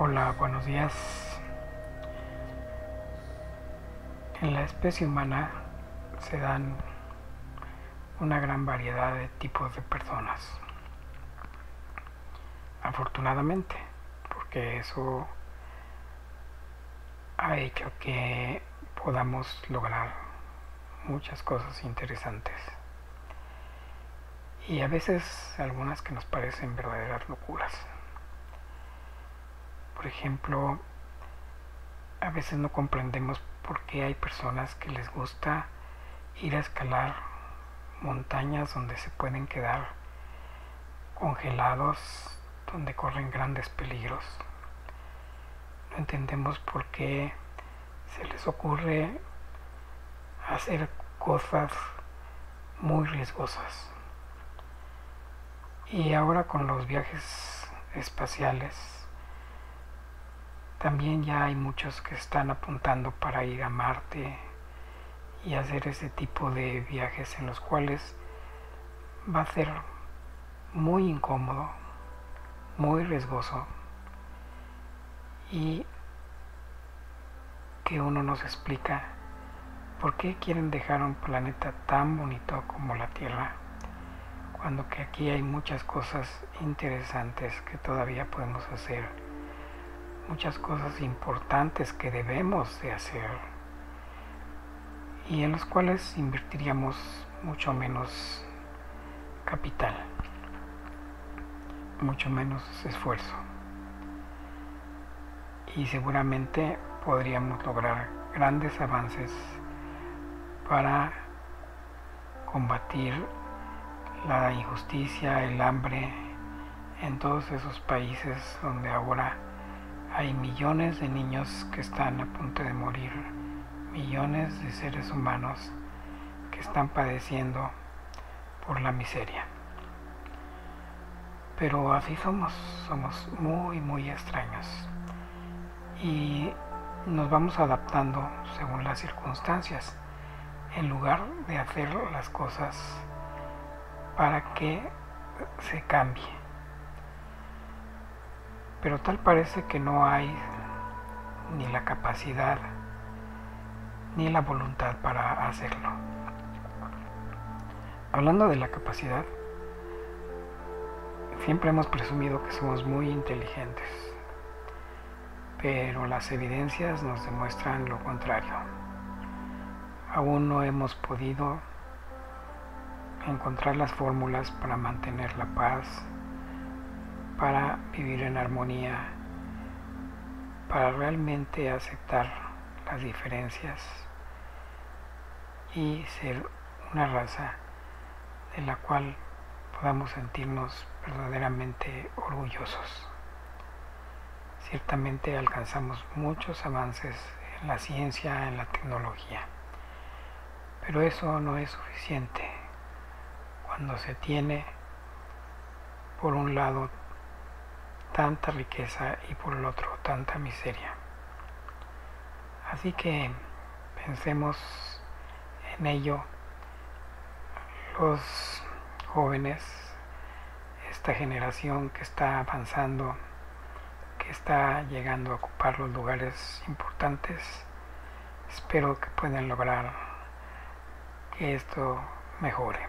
Hola, buenos días. En la especie humana se dan una gran variedad de tipos de personas. Afortunadamente, porque eso ha hecho que podamos lograr muchas cosas interesantes. Y a veces algunas que nos parecen verdaderas locuras. Ejemplo, a veces no comprendemos por qué hay personas que les gusta ir a escalar montañas donde se pueden quedar congelados, donde corren grandes peligros. No entendemos por qué se les ocurre hacer cosas muy riesgosas. Y ahora con los viajes espaciales, también ya hay muchos que están apuntando para ir a Marte y hacer ese tipo de viajes en los cuales va a ser muy incómodo, muy riesgoso y que uno nos explica por qué quieren dejar un planeta tan bonito como la Tierra cuando que aquí hay muchas cosas interesantes que todavía podemos hacer muchas cosas importantes que debemos de hacer y en los cuales invertiríamos mucho menos capital, mucho menos esfuerzo. Y seguramente podríamos lograr grandes avances para combatir la injusticia, el hambre en todos esos países donde ahora hay millones de niños que están a punto de morir, millones de seres humanos que están padeciendo por la miseria. Pero así somos, somos muy, muy extraños. Y nos vamos adaptando según las circunstancias, en lugar de hacer las cosas para que se cambie pero tal parece que no hay ni la capacidad ni la voluntad para hacerlo. Hablando de la capacidad, siempre hemos presumido que somos muy inteligentes, pero las evidencias nos demuestran lo contrario. Aún no hemos podido encontrar las fórmulas para mantener la paz, para vivir en armonía, para realmente aceptar las diferencias y ser una raza de la cual podamos sentirnos verdaderamente orgullosos. Ciertamente alcanzamos muchos avances en la ciencia, en la tecnología, pero eso no es suficiente cuando se tiene por un lado tanta riqueza y por el otro tanta miseria. Así que pensemos en ello los jóvenes, esta generación que está avanzando, que está llegando a ocupar los lugares importantes, espero que puedan lograr que esto mejore.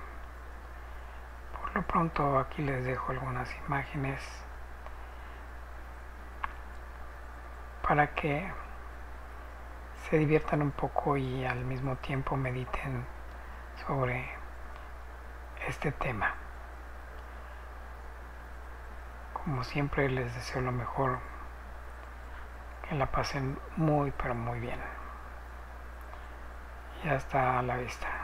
Por lo pronto aquí les dejo algunas imágenes para que se diviertan un poco y al mismo tiempo mediten sobre este tema. Como siempre les deseo lo mejor, que la pasen muy pero muy bien. Y hasta la vista.